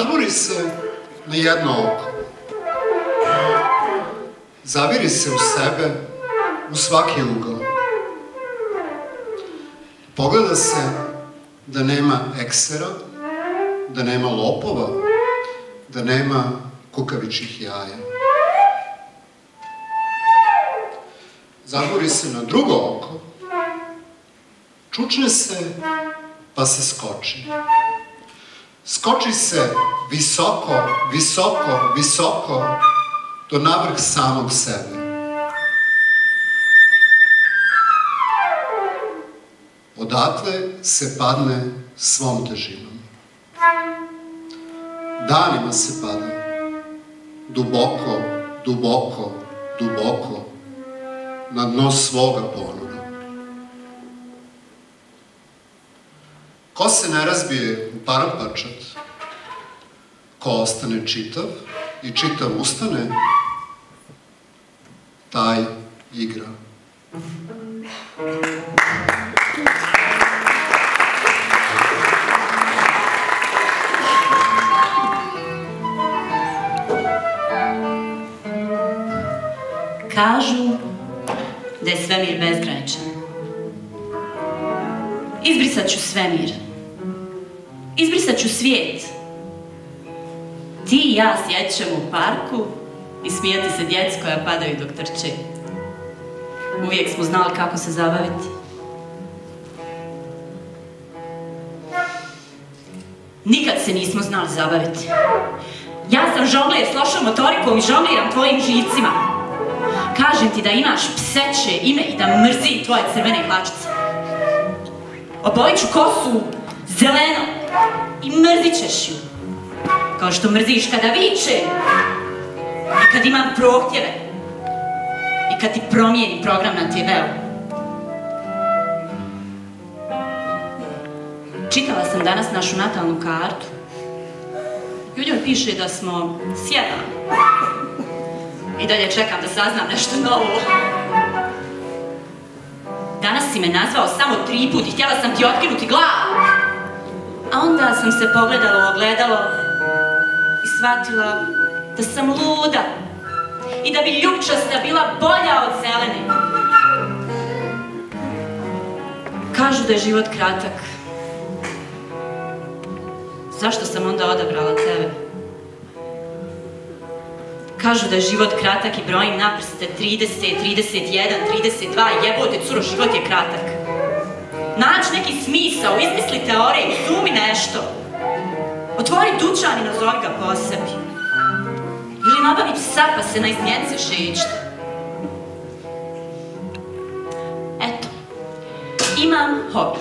Zažmuri se na jedno oko. Zaviri se u sebe, u svaki ugao. Pogleda se da nema eksera, da nema lopova, da nema kukavičih jaja. Zažmuri se na drugo oko, čučne se, pa se skoči. Skoči se visoko, visoko, visoko, do navrh samog sebe. Odatle se padne svom težinom. Danima se pada. Duboko, duboko, duboko, na dno svoga ponuda. Ko se ne razbije u parampačat, ko ostane čitav i čitav ustane, taj igra. Kažu da je svemir bezgraničan. Izbrisat ću svemir. Izbrisat ću svijet. Ti i ja sjedit ćemo u parku i smijati se djeci koja padaju dok trče. Uvijek smo znali kako se zabaviti. Nikad se nismo znali zabaviti. Ja sam žongler s lošom motorikom i žongliram tvojim žicima. Kažem ti da imaš pseće ime i da mrzim tvoje crvene hlačice. Obojit ću kosu zeleno i mrzit ćeš ju. Kao što mrziš kada viče i kad imam prohtjeve i kad ti promijeni program na TV-u. Čitala sam danas našu natalnu kartu. I u njoj piše da smo sjedali. I dalje čekam da saznam nešto novo. Danas si me nazvao samo tri put i htjela sam ti otkinuti glavu. A onda sam se pogledala u ogledalo i shvatila da sam luda i da bi ljubčasta bila bolja od zelene. Kažu da je život kratak. Zašto sam onda odabrala tebe? Kažu da je život kratak i brojim na prste 30, 31, 32, jebote curo, život je kratak. Naći neki smisao, izmisli teorije, izumi nešto. Otvori dućan i nazovi ga po sebi. Ili nabavi psa pa se na izmjence šećte. Eto, imam hobi.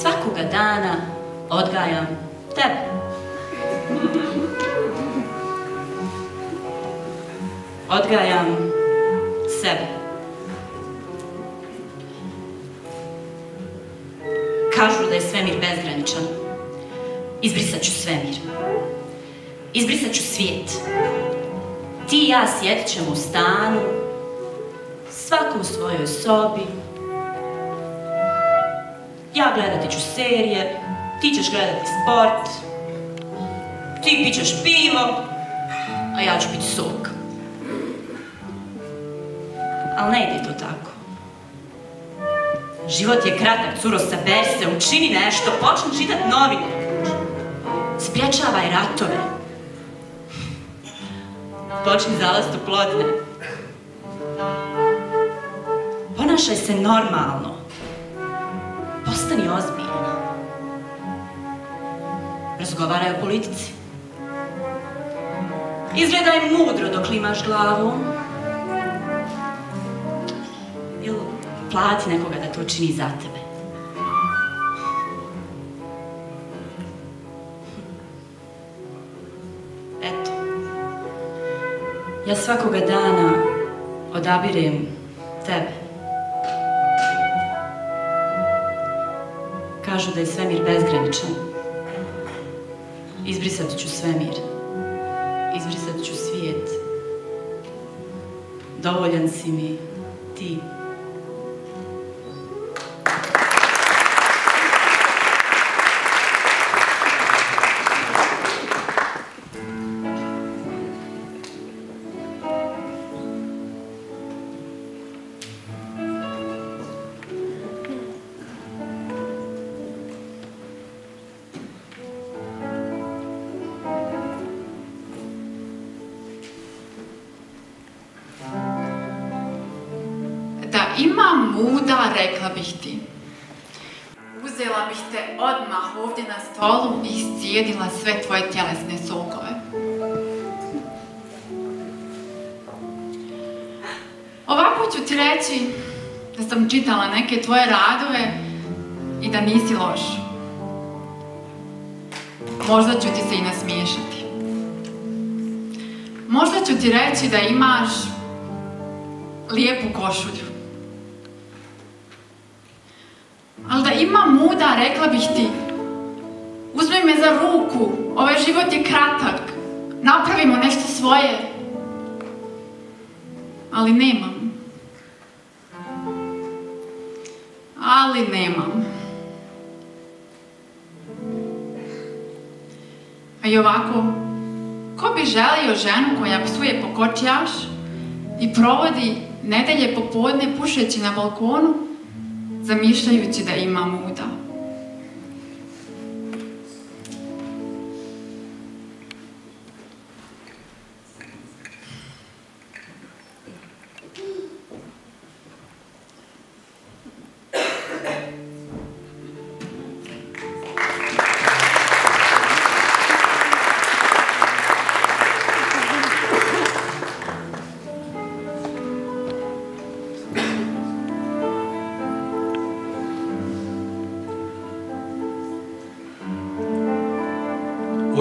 Svakoga dana odgajam tebe. Odgajam sebe. Kažu da je svemir bezgraničan. Izbrisat ću svemir. Izbrisat ću svijet. Ti i ja sjedit ćemo u stanu, svako u svojoj sobi. Ja gledati ću serije, ti ćeš gledati sport, ti pićeš pivo, a ja ću piti sok. Ali ne ide to tako. Život je kratak, curo, saberi se, učini nešto, počni čitat novine. Spriječavaj ratove. Počni zalast u plodne. Ponašaj se normalno. Postani ozbiljan. Razgovaraj o politici. Izgledaj mudro dok limaš glavom. Ili plati nekoga da to čini za tebe. Eto. Ja svakoga dana odabirem tebe. Kažu da je svemir bezgraničan. Izbrisat ću svemir. Izbrisat ću svijet. Dovoljan si mi neke tvoje radove i da nisi loš. Možda ću ti se i nasmiješati. Možda ću ti reći da imaš lijepu košulju. I ovako, ko bi želio ženu koja psuje po kočijaš i provodi nedelje popodne pušeći na balkonu, zamišljajući da ima muda.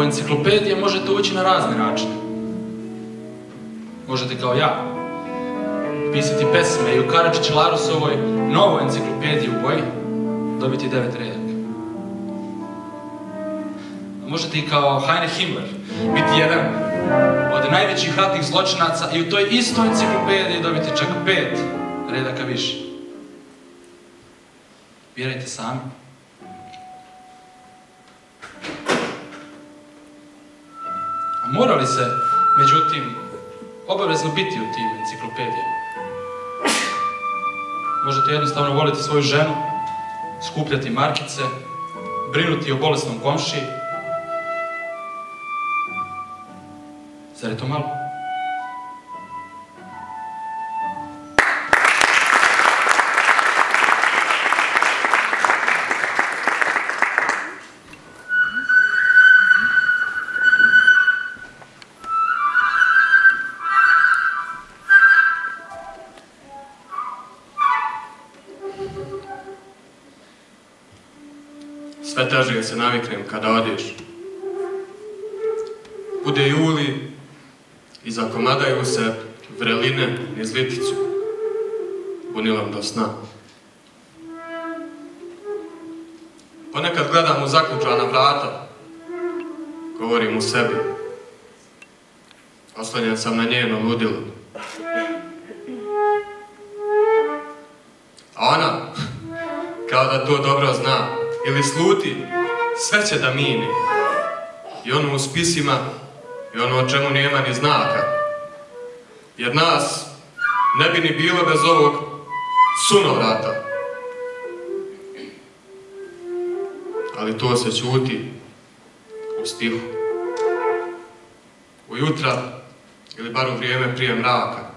Enciklopedije možete ući na razne načine. Možete kao ja pisati pesme i u Karadžić Larusovoj novoj enciklopediji u boji dobiti devet redaka. Možete i kao Heine Himmler biti jedan od najvećih ratnih zločinaca i u toj istoj enciklopediji dobiti čak pet redaka više. Birajte sami. A mora li se, međutim, obavezno biti u tim enciklopedijama? Možete jednostavno voliti svoju ženu, skupljati markice, brinuti o bolesnom komšiji. Zar je to malo? Sve teže se naviknem kada odeš. Bude juli i zakomadaju se vreline niz liticu. Bunilam do sna. Ponekad gledam u zaključana vrata. Govorim u sebi. Oslanjan sam na njeno ludilo. A ona, kao da to dobro zna, ili sluti, sve će da mini. I ono u spisima, i ono o čemu nema ni znaka. Jer nas ne bi ni bilo bez ovog sunovrata. Ali to se čuti u stihu. Ujutra, ili bar u vrijeme prije mraka.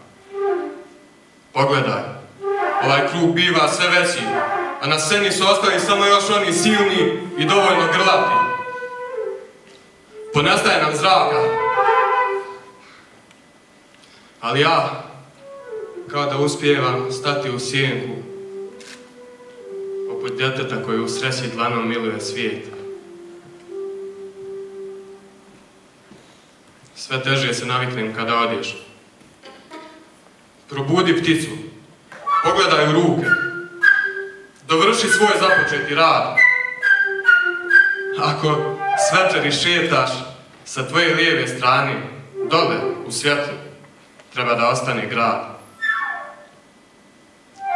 Pogledaj, ovaj krug biva sve veći, a na sceni su ostali samo još oni silni i dovoljno grlati. Ponestaje nam zraka. Ali ja, kao da uspijevam stati u sjenku, poput djeteta koji u sreći dlanom miluje svijet. Sve teže se naviknem kada odješ. Probudi pticu, pogledaj u ruke, dovrši svoj započeti rad. Ako s večeri šetaš sa tvoje lijeve strane, dole, u svjetlu, treba da ostane grad.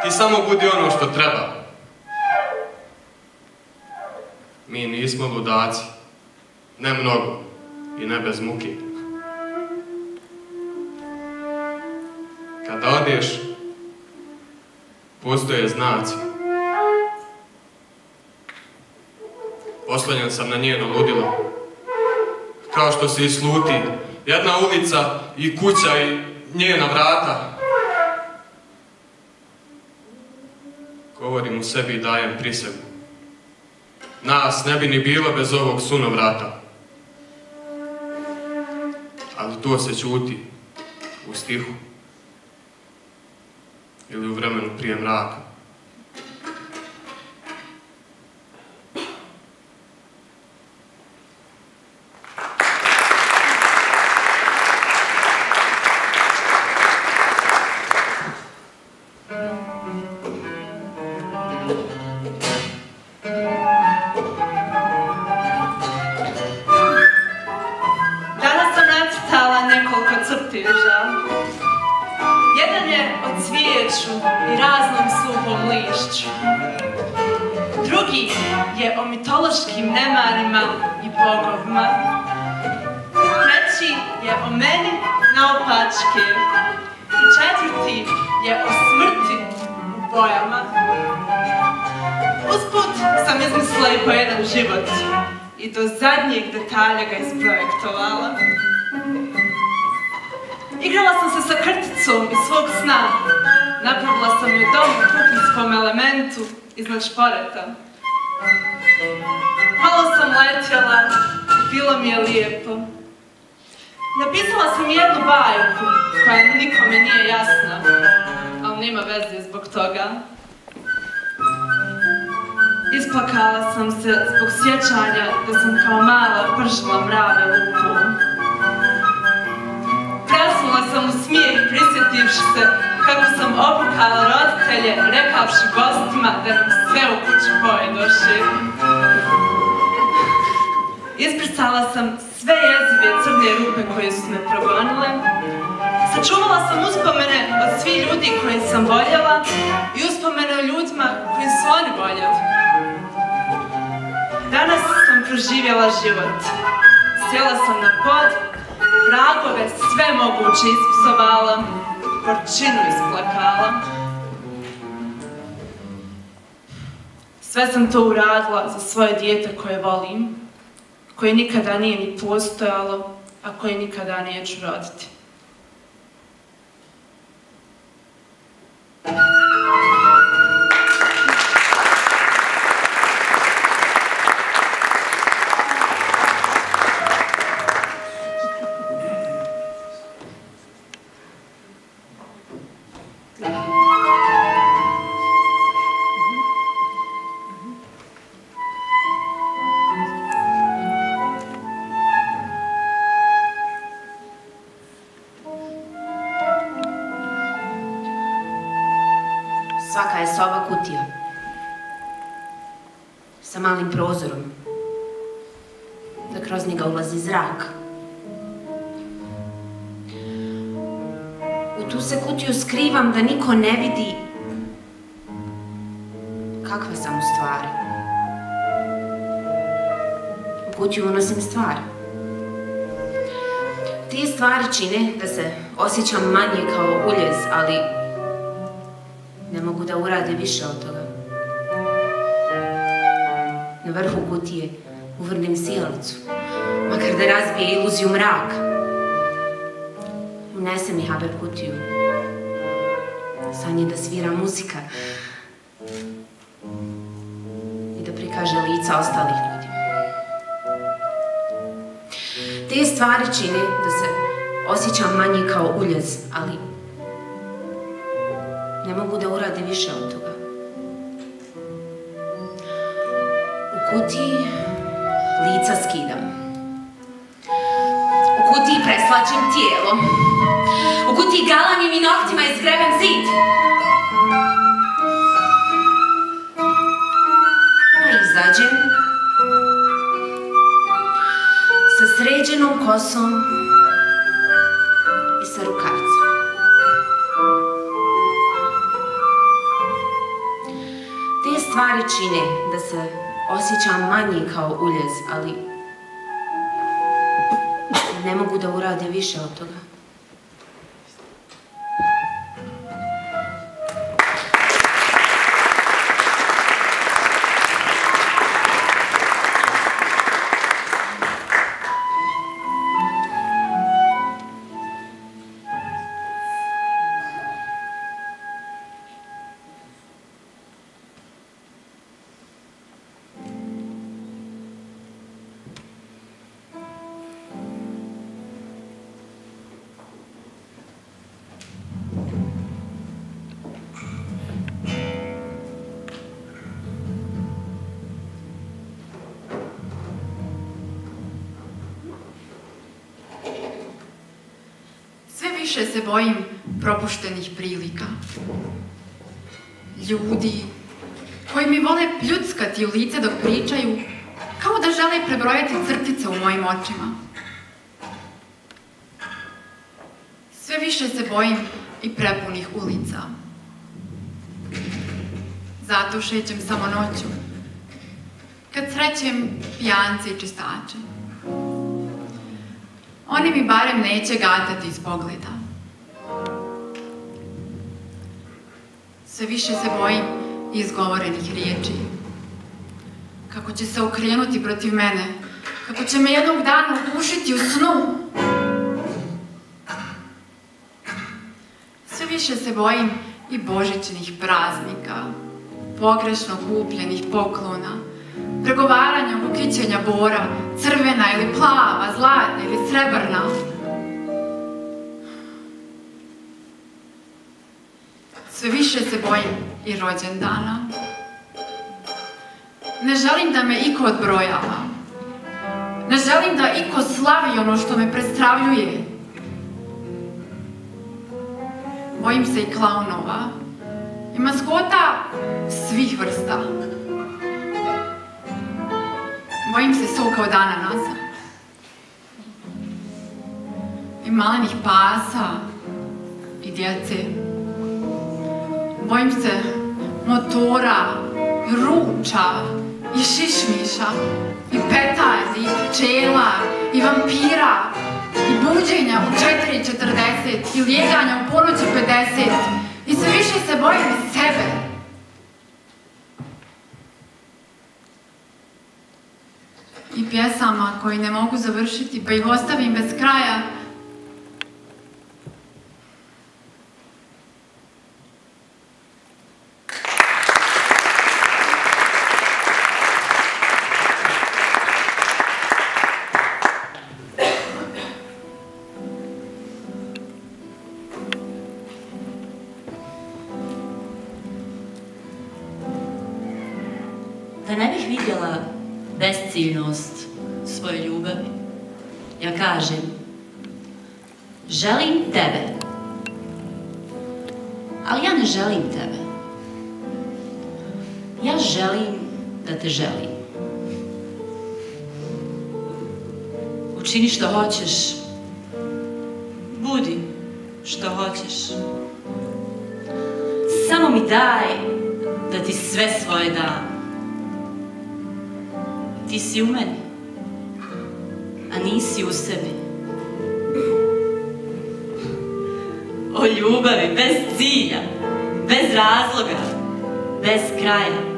Ti samo budi ono što treba. Mi nismo ludaci, ne mnogo i ne bez muke. Kada odješ, postoje znaci. Oslanjan sam na njeno ludilo. Kao što se i sluti. Jedna ulica i kuća i njena vrata. govorim u sebi i dajem prisegu. Nas ne bi ni bilo bez ovog sunovrata. Ali to se čuti u stihu ili u vremenu prije mraka. Izmislila i po jedan život i do zadnjeg detalja ga isprojektovala. Igrala sam se sa krticom iz svog sna. Napravila sam je dom u kuhinskom elementu iznad šporeta. Malo sam letjela, bilo mi je lijepo. Napisala sam jednu bajku koja nikome nije jasna, ali nema veze zbog toga. Isplakala sam se zbog sjećanja da sam kao mala pržila mrave lupom. Presula sam u smijeh prisjetivši se kako sam obrukala roditelje rekavši gostima da nam sve u kuću pojedoši. Ispricala sam sve jezive crne rupe koje su me progonile. Sačuvala sam uspomene od svih ljudi koje sam voljela i uspomene o ljudima koji su oni voljeli. Danas sam proživjela život. Sjela sam na pod, vragove sve moguće ispsovala, gorčinu isplakala. Sve sam to uradila za svoje dijete koje volim, koje nikada nije ni postojalo, a koje nikada neću roditi. Soba kutija. Sa malim prozorom. Da kroz njega ulazi zrak. U tu se kutiju skrivam da niko ne vidi kakva sam u stvari. U kutiju unosim stvari. Ti stvari čine da se osjećam manje kao uljez, ali da urade više od toga. Na vrhu kutije uvrnim sjelicu, makar da razbije iluziju mraka. Unese mi haber kutiju. Sa nje da svira muzika i da prikaže lica ostalih ljudi. Te stvari čine da se osjećam manje kao uljez, ali manje kao uljez, ali ne mogu da urade više od toga. Se bojim propuštenih prilika. Ljudi koji mi vole pljuckati u lice dok pričaju, kao da žele prebrojati crtice u mojim očima. Sve više se bojim i prepunih ulica. Zato šećem samo noću, kad srećem pijance i čistače. Oni mi barem neće gatati iz pogleda. Sve više se bojim izgovorenih riječi. Kako će se okrenuti protiv mene, kako će me jednog dana ugušiti u snu. Sve više se bojim i božićnih praznika, pogrešno kupljenih poklona, pregovaranja oko kićenja bora, crvena ili plava, zlatna ili srebrna. Sve više se bojim i rođendana. Ne želim da me iko odbrojava. Ne želim da iko slavi ono što me predstavljuje. Bojim se i klaunova i maskota svih vrsta. Bojim se soka od ananasa. I malenih pasa i djece. Bojim se motora, ruča i šišmiša i petardi i pčela i vampira i buđenja u 4.40 i lijeganja u ponoći 50 i sve više se bojim sebe. I pjesama koji ne mogu završiti pa ih ostavim bez kraja kažem, želim tebe, ali ja ne želim tebe. Ja želim da te želim. Učini što hoćeš. Budi što hoćeš. Samo mi daj da ti sve svoje dam. Ti si u meni, nisi u sebi. O ljubavi bez cilja, bez razloga, bez kraja.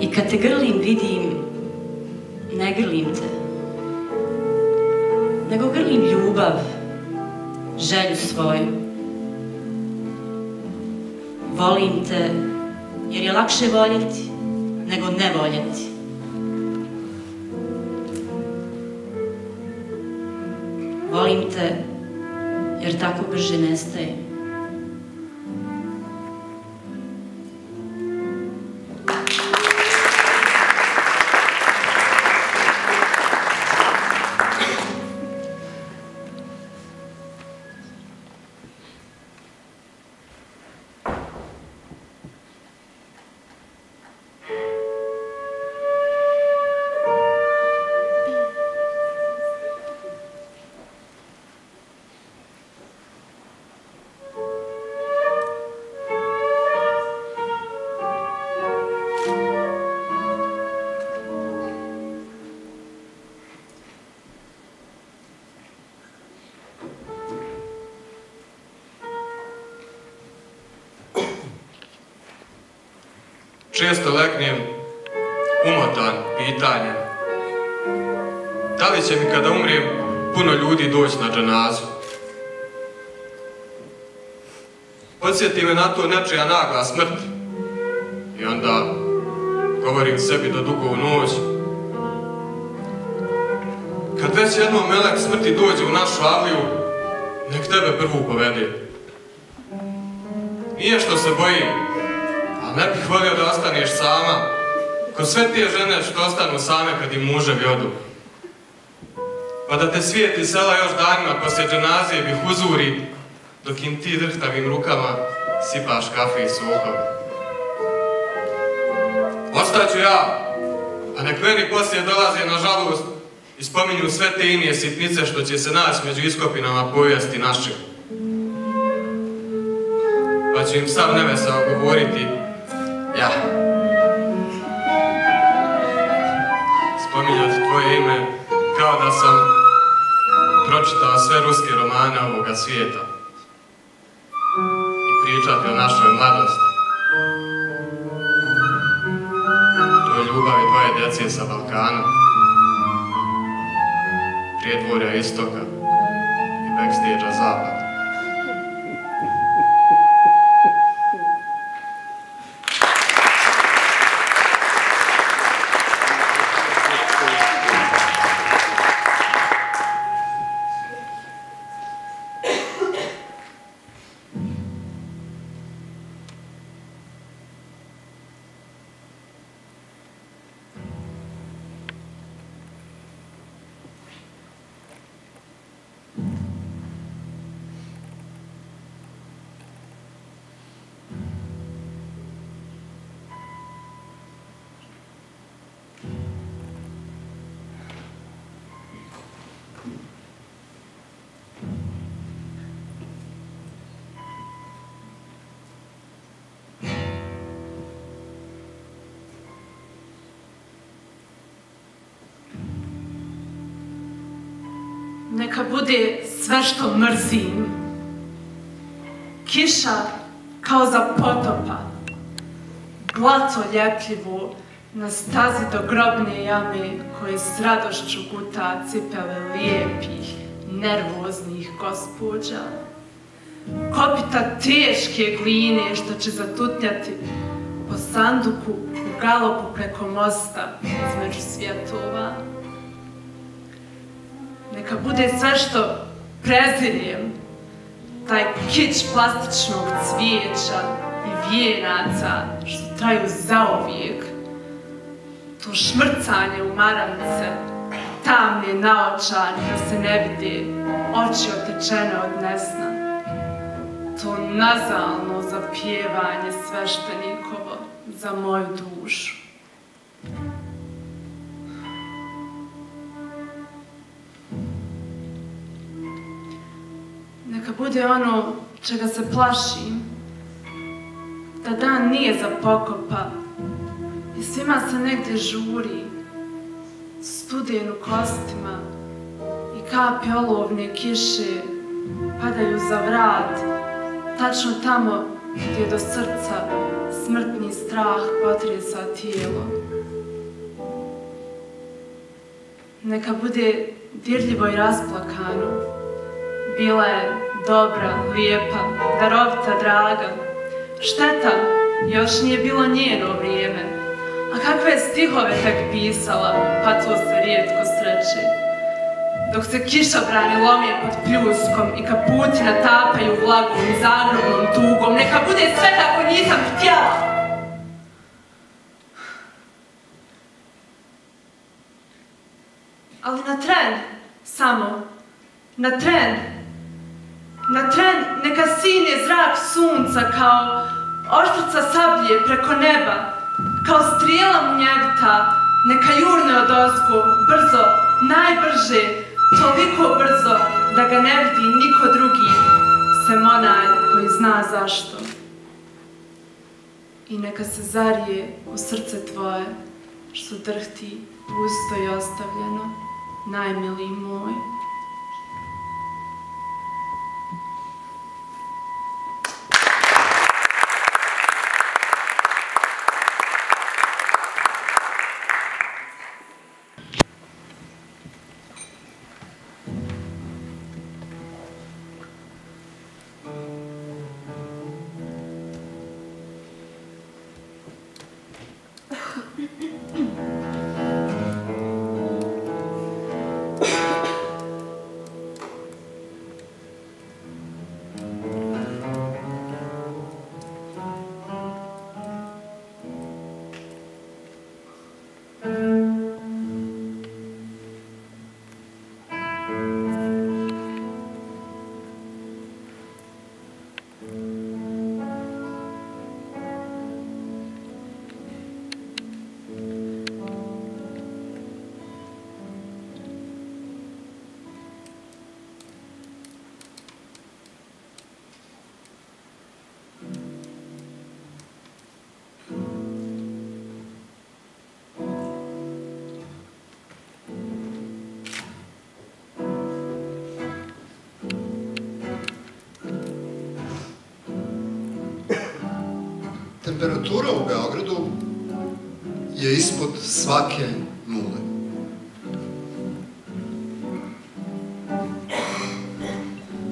I kad te grlim vidim, ne grlim te, nego grlim ljubav, želju svoju. Volim te jer je lakše voljeti nego ne voljeti. Volim te jer tako brže nestaje. Često leknem umotan pitanjem. Da li će mi kada umrijem puno ljudi doći na džanazu? Podsjeti me na to nečija nagla smrt. I onda govorim sebi do dugo u noć. Kad već jednom melek smrti dođe u našu avliju, nek tebe prvu povede. Nije što se bojim, ne bih volio da ostaneš sama, Ko sve te žene što ostanu same kad im muževi odu. Pa da te svijet iz sela još danima poslije dženazije bih uzuri, dok im ti drhtavim rukama sipaš kafe i sokove. Ostaću ja, a nek meni poslije dolaze na žalost i spominju sve te inije sitnice što će se naći među iskopinama povijesti našeg. Pa ću im sam nevesao govoriti, ja, spominjati tvoje ime kao da sam pročitao sve ruske romane ovoga svijeta i pričati o našoj mladosti. To je ljubavi tvoje djece sa Balkana, prijedvorja istoka i backstage-a zapada. Neka bude sve što mrzim. Kiša kao za potopa. Blato ljepljivo na stazi do grobne jame koje s radošću guta cipele lijepih, nervoznih gospođa. Kopita teške gline što će zatutnjati po sanduku u galopu preko mosta između svjetova. Neka bude sve što prezirjem, taj kič plastičnog cvijeća i vijenaca što traju zauvijek, to šmrcanje u maramice, tamne naočanje da se ne vide, oči otečene od nesna, to nazalno zapjevanje sveštenikovo za moju dušu. Neka bude ono čega se plašim, da dan nije za pokopa i svima se negdje žuri, studen u kostima i kapi olovne kiše padaju za vrat, tačno tamo gdje do srca smrtni strah potresa tijelo. Neka bude dirljivo i rasplakano, bila je dobra, lijepa, darovita, draga. Šteta, još nije bilo njeno vrijeme. A kakve stihove tek pisala, pa to se rijetko sreće. Dok se kišobrani lomije pod pljuskom i kaputi natapaju vlagom i zagrobnom tugom, neka bude sve kako nisam htjela. Ali na tren, samo, na tren, na tren neka sine zrak sunca kao oštrica sablje preko neba, kao strijela munjevita, neka jurne od ozgu, brzo, najbrže, toliko brzo da ga ne vidi niko drugi, sem onaj koji zna zašto. I neka se zarije u srce tvoje, što drhti pusto i ostavljeno, najmiliji moj. Yeah. Temperatura u Beogradu je ispod svake nule.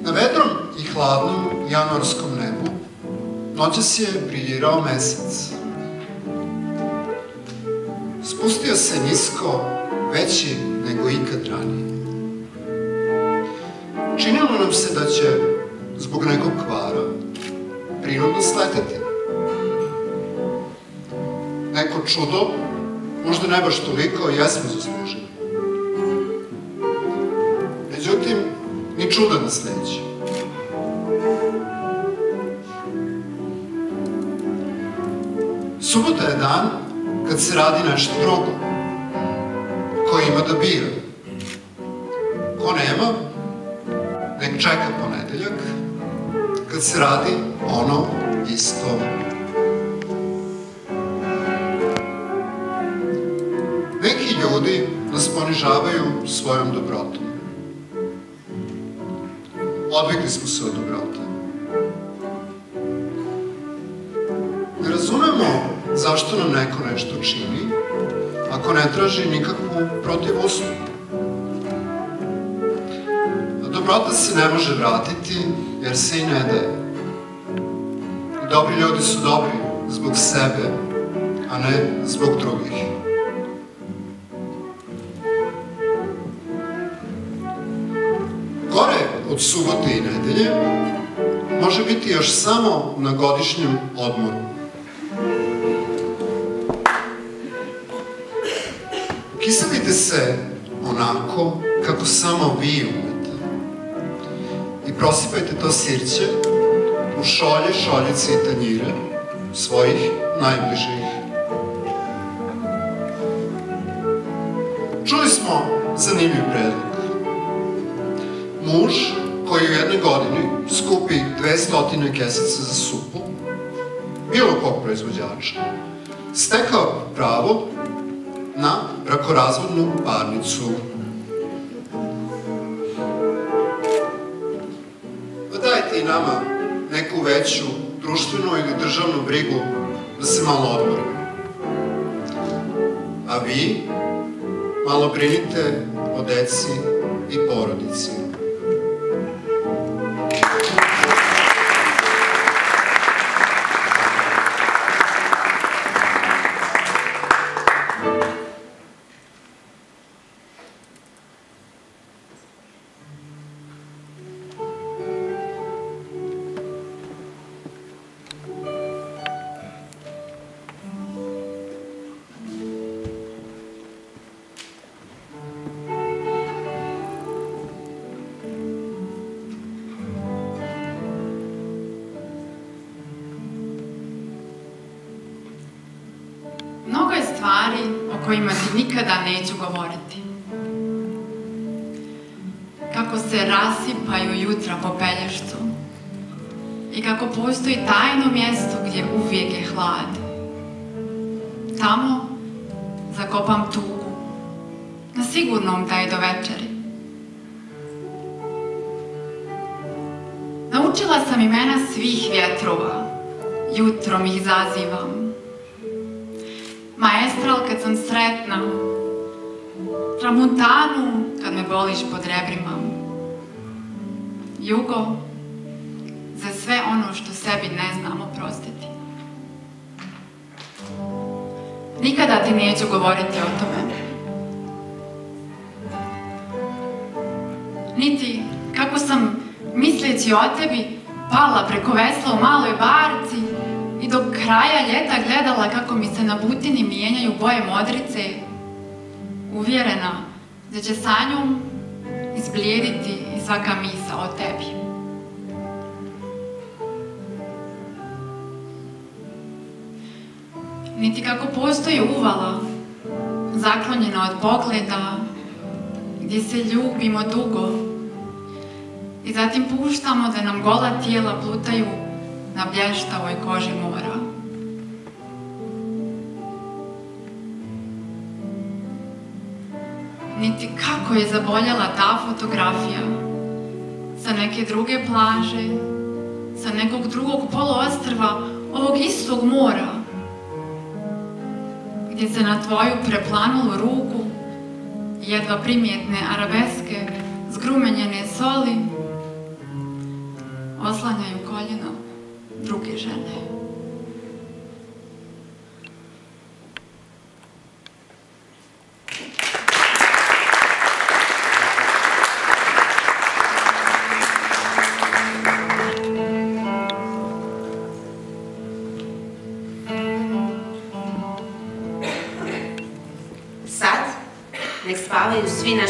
Na vedrom i hladnom januarskom nebu noćas je briljirao mesec. Spustio se nisko, veći nego ikad ranije. Činilo nam se da će, zbog nekog kvara, prinudno sleteti. Čudo, možda ne baš toliko, jesmo zaslužili. Međutim, ni čuda nas neće. Subota je dan kad se radi nešto drugo. Ko ima da bira. Ko nema, nek čeka ponedeljak, kad se radi ono isto. Ponižavaju svojom dobrotom. Odvikli smo se od dobrote. Ne razumemo zašto nam neko nešto čini, ako ne traži nikakvu protivuslugu. Dobrota se ne može vratiti, jer se i ne daje. Dobri ljudi su dobri zbog sebe, a ne zbog drugih. Od subote i nedelje može biti još samo na godišnjem odmoru. Kiselite se onako kako samo vi umete. I prosipajte to sirće u šolje, šoljice i tanjire svojih najbližih. 200 kesica za supu, bilo kog proizvođača, stekao pravo na brakorazvodnu parnicu. Pa dajte i nama neku veću društvenu ili državnu brigu da se malo odmorimo. A vi malo brinite o deci i porodici. Neću govoriti o tome. Niti kako sam, misleći o tebi, pala preko vesla u maloj barci i do kraja ljeta gledala kako mi se na butini mijenjaju boje modrice, uvjerena da će sa njom izblijediti i svaka misa o tebi. Niti kako postoji uvala, zaklonjena od pogleda, gdje se ljubimo dugo i zatim puštamo da nam gola tijela plutaju na blještavoj koži mora. Niti kako je zaboljela ta fotografija sa neke druge plaže, sa nekog drugog poluostrva ovog istog mora, gdje se na tvoju preplanulu ruku jedva primjetne arabeske zgrumenjene soli oslanjaju koljeno druge žene.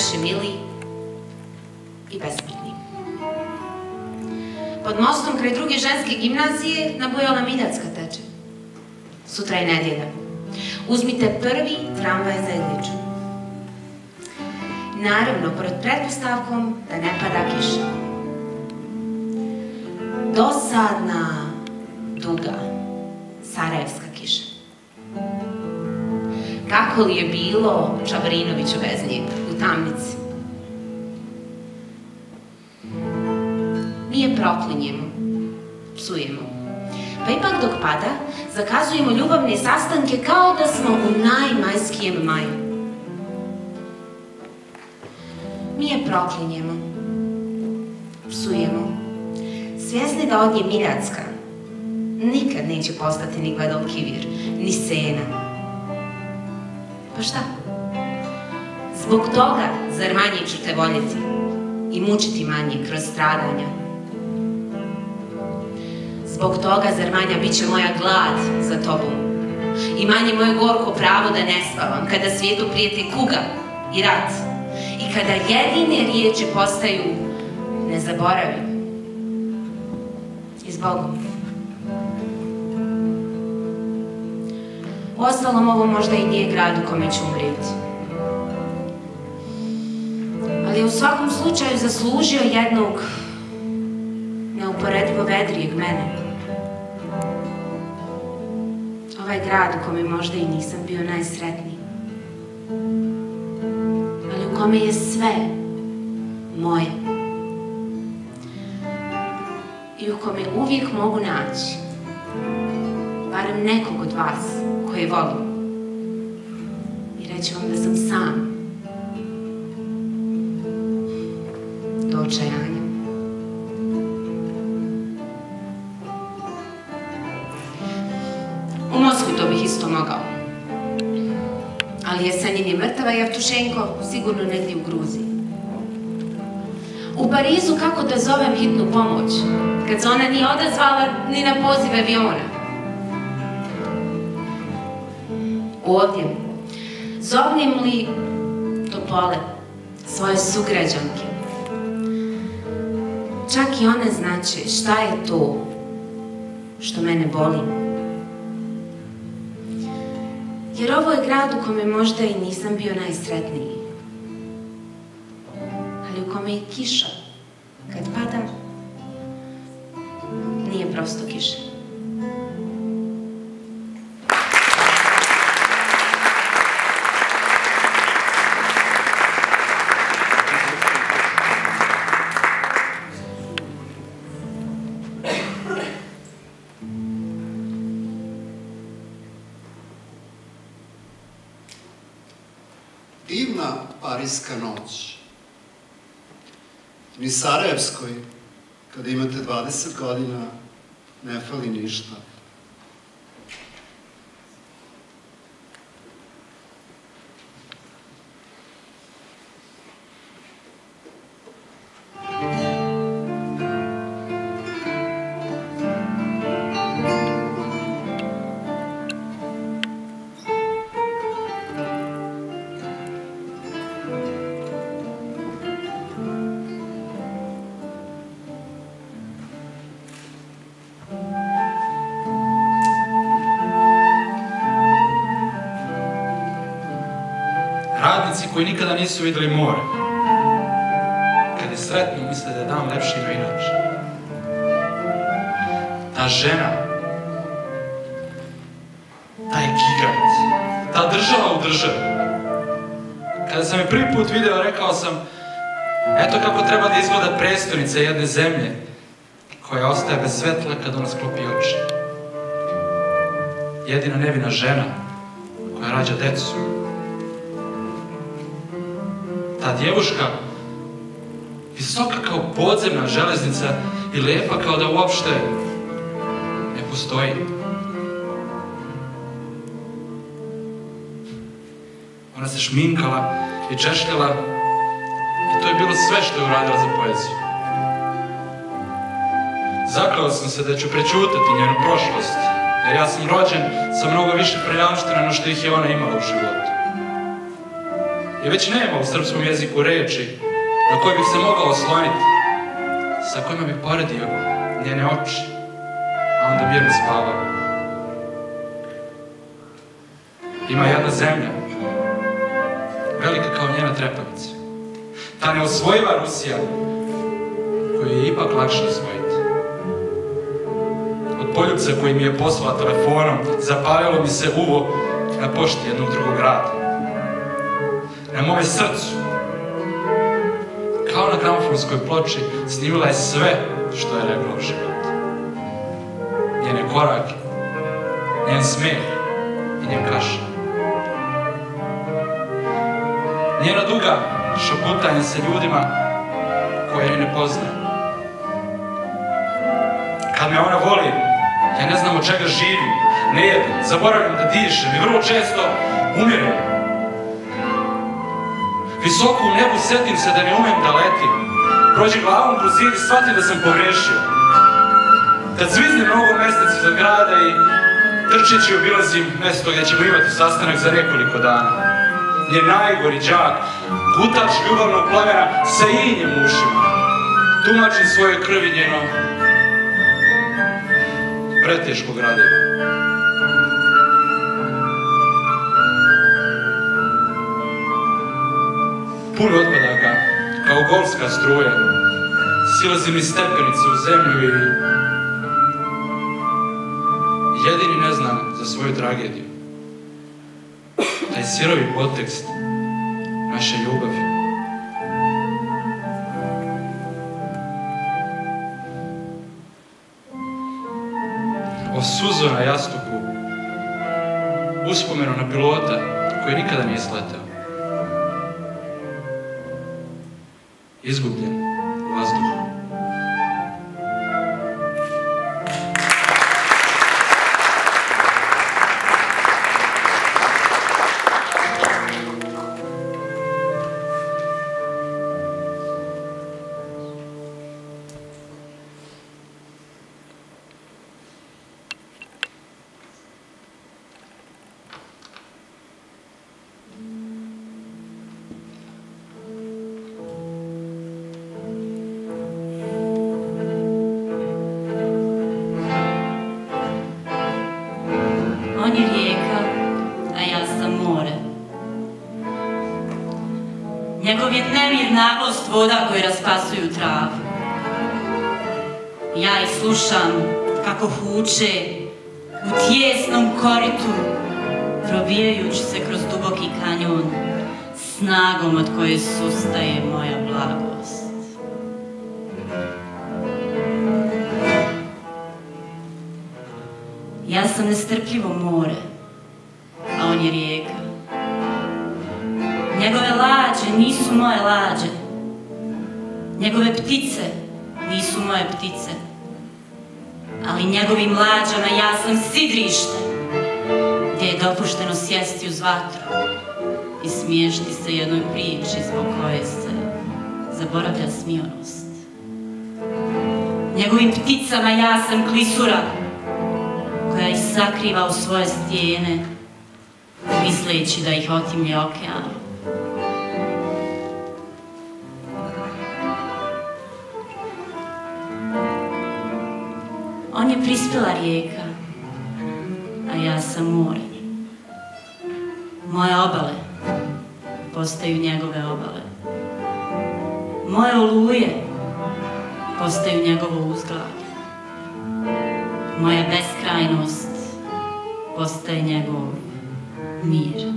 Naši mili i besmrtni. Pod mostom kraj druge ženske gimnazije nabujala Miljacka teče. Sutra je nedjelja. Uzmite prvi tramvaj za Iliću. Naravno, pod pretpostavkom da ne pada kiša. Dosadna, duga, sarajevska kiša. Kako li je bilo Čabrinoviću bez njega tamnici? Mi je proklinjemo, psujemo. Pa ipak dok pada, zakazujemo ljubavne sastanke kao da smo u najmajskijem maju. Mi je proklinjemo, psujemo, svjesni da od nje Miljacka nikad neće postati ni Gvadalkivir, ni Sena, pa šta? Zbog toga, zar manje ću voljeti i mučiti manje kroz stradanja? Zbog toga, zar manja bit će moja glad za tobom? I manje moje gorko pravo da ne spavam, kada svijetu prijeti kuga i rat. I kada jedine riječi postaju ne zaboravim. I zbogom. Ovo možda i nije grad u kome ću umrijeti. Ali je u svakom slučaju zaslužio jednog neuporedivo vedrijeg mene. Ovaj grad u kome možda i nisam bio najsretniji. Ali u kome je sve moje. I u kome uvijek mogu naći barem nekog od vas koje volim. I reći vam da sam sam. Do očajanja. U Moskvu to bih isto mogao. Ali Jesenjin je mrtava i Avtušenko sigurno negdje u Gruziji. U Parizu kako da zovem hitnu pomoć, kad se ona nije odazvala ni na poziv aviona. ovdje. Zovnim li Topole, svoje sugrađanke. Čak i one znače šta je to što mene boli. Jer ovo je grad u kome možda i nisam bio najsretniji. Ali u kome je kiša. Kad padam, nije prosto kiša. Parijska noć. Ni Sarajevskoj, kada imate 20 godina, ne fali ništa. Radnici koji nikada nisu vidjeli more. Kad je sretno, misle da je dan lepši inače. Ta žena, taj gigant, ta država u državi. Kada sam je prvi put video, rekao sam, eto kako treba da izgleda prestolnica jedne zemlje, koja ostaje bez svetla kad ona sklopi oči. jedina nevina žena koja rađa decu. Ta djevuška, visoka kao podzemna železnica i lijepa kao da uopšte ne postoji. Ona se šminkala i češljala i to je bilo sve što je uradila za poeziju. Zaklao sam se da ću prečutati njenu prošlost, jer ja sam rođen sa mnogo više prejavština no što ih je ona imala u životu. I već nema u srpskom jeziku reči na koje bih se mogao osloniti, sa kojima bih poredio njene oči, a onda mirno spavao. Ima jedna zemlja, velika kao njena trepavica. Ta neosvojiva Rusija, koju je ipak lakše osvojiti. Od poljubca koji mi je poslala telefonom, zapalilo mi se uvo na pošti jednog drugog grada. Na mome srcu, kao na gramofonskoj ploči, snimila je sve što je rekla u životu. Njene korake, njen smijeh i njen kašalj. Njena duga šaputanje sa ljudima koje ju ne poznaje. Kad me ona voli, ja ne znam od čega živim, ne jedem, zaboravljam da dišem i vrlo često umirem. Visoko u nebu setim se da ne umem da letim. Prođem glavom kroz zid i shvatim da sam pogrešio. Kad zvizne mnogo mjesec iza grada i trčeći obilazim mjesto gdje ćemo imati sastanak za nekoliko dana. Njen najgori đak, gutač ljubavnog plamena sa injem ušima. Tumačim svoje krvi njeno preteško gradivo. Pun otpadaka, kao golska struja, silazim iz stepenice u zemlju i jedini ne znam za svoju tragediju. Taj sirovi podtekst naše ljubavi. O suzo na jastuku, uspomenu na pilota koji nikada nije sletao. Izgubljen u voda koji raspasuju travu. Ja ih slušam kako huče u tijesnom koritu, probijajući se kroz duboki kanjon, snagom od koje sustaje moja blagost. Ja sam nestrpljivo more, sam sidrište, gdje je dopušteno sjesti uz vatru i smiješti se jednoj priči zbog koje se zaboravlja smijonost. Njegovim pticama ja sam klisura, koja ih sakriva u svoje stijene, misleći da ih otimlje okean. On je prispjela rijeka, ja more. Moje obale postaju njegove obale. Moje oluje postaju njegovo uzglavlje. Moja beskrajnost postaje njegov mir.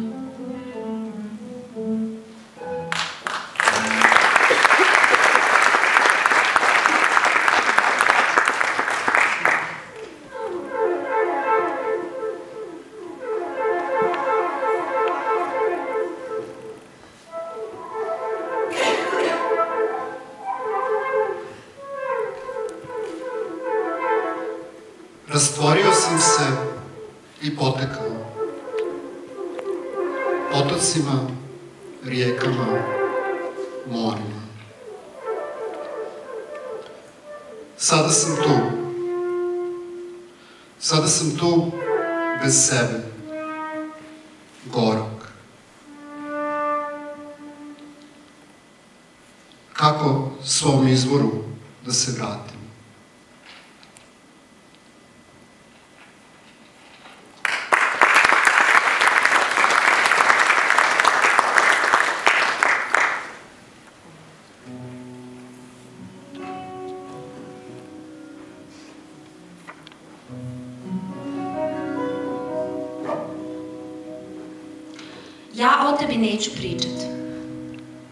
Neću pričat.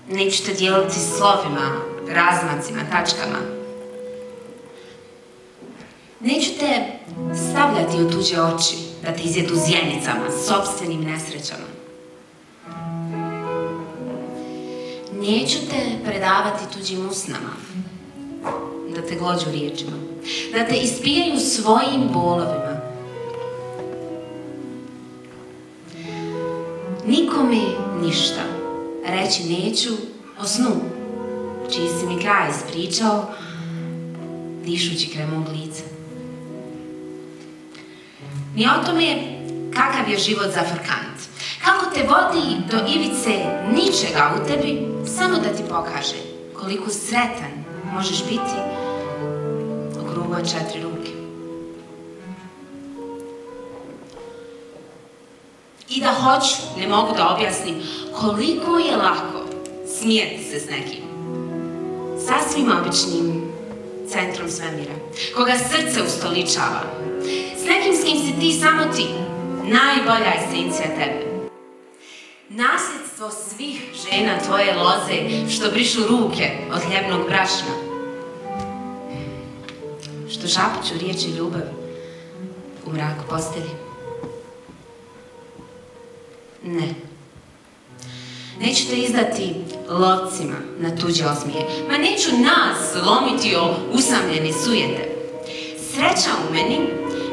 Neću te dijeliti slovima, razmacima, tačkama. Neću te stavljati u tuđe oči, da te izjedu zjenicama, sobstvenim nesrećama. Neću te predavati tuđim usnama, da te glođu riječima, da te ispijaju svojim bolovima. Nikome ništa. Reći neću o snu, čiji si mi kraj ispričao, dišući kraj mog lica. Ni o tome kakav je život za frkant. Kako te vodi do ivice ničega u tebi, samo da ti pokaže koliko sretan možeš biti u od četiri I da hoću, ne mogu da objasnim koliko je lako smijeti se s nekim. Sasvim običnim centrom svemira, koga srce ustoličava. S nekim s kim si ti samo ti, najbolja esencija tebe. Nasljedstvo svih žena tvoje loze, što brišu ruke od hljebnog brašna. Što žapuću riječi ljubavi u mraku postelji. Ne. Neću te izdati lovcima na tuđe osmije. Ma neću nas lomiti o usamljene sujete. Sreća u meni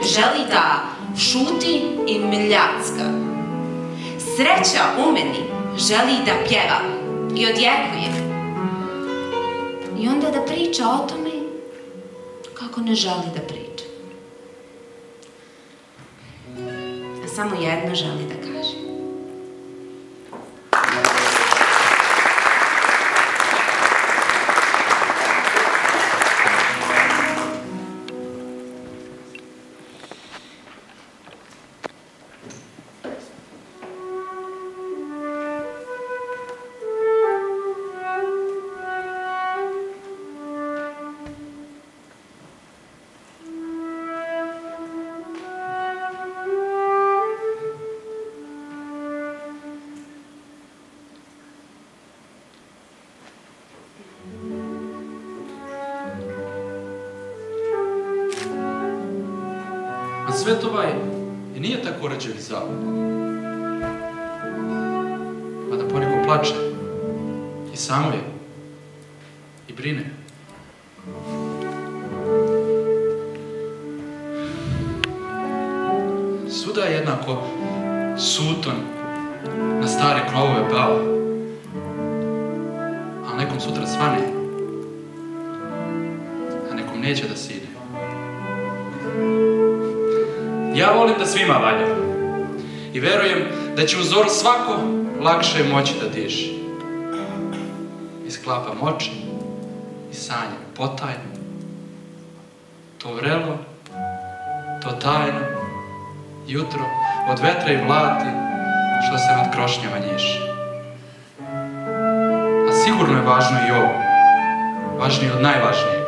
želi da šuti i miljacka. Sreća u meni želi da pjeva i odjekuje. I onda da priča o tome kako ne želi da priča. A samo jedno želi da kaže. A svet ovaj i nije tako rađevi zavod. Mada poneko plače. I samo je. I brine. Svuda je jednako suton na stare krovove bava. A nekom sutra svane. A nekom neće da sine. Ja volim da svima valja. I verujem da će u zoru svako lakše moći da diši. I sklapam oči i sanjam potajno. To vrelo, to tajno, jutro od vetra i vlati što se nad krošnjama nješi. A sigurno je važno i ovo, važnije od najvažnijeg.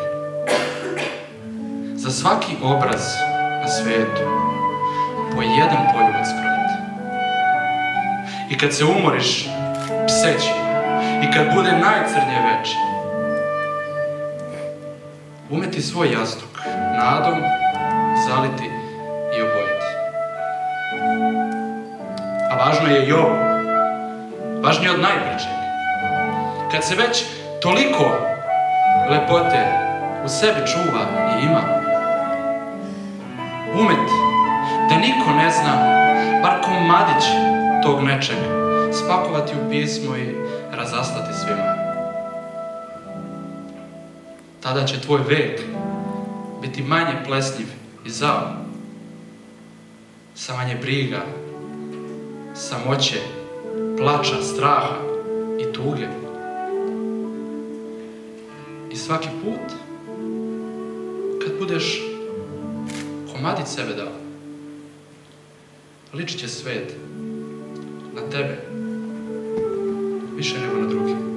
Za svaki obraz na svijetu po jedan poljubac skrojiti. I kad se umoriš, pseći, i kad bude najcrnje veče, umeti svoj jastuk, nadom, zaliti i obojiti. A važno je i ovo, važnije od najpričeg. Kad se već toliko lepote u sebi čuva i ima, umeti niko ne zna, bar komadić tog nečeg, spakovati u pismo i razaslati svima. Tada će tvoj vek biti manje plesnjiv i zao, sa manje briga, samoće, plača, straha i tuge. I svaki put, kad budeš komadić sebe dao, ličit će svet na tebe više nego na drugi.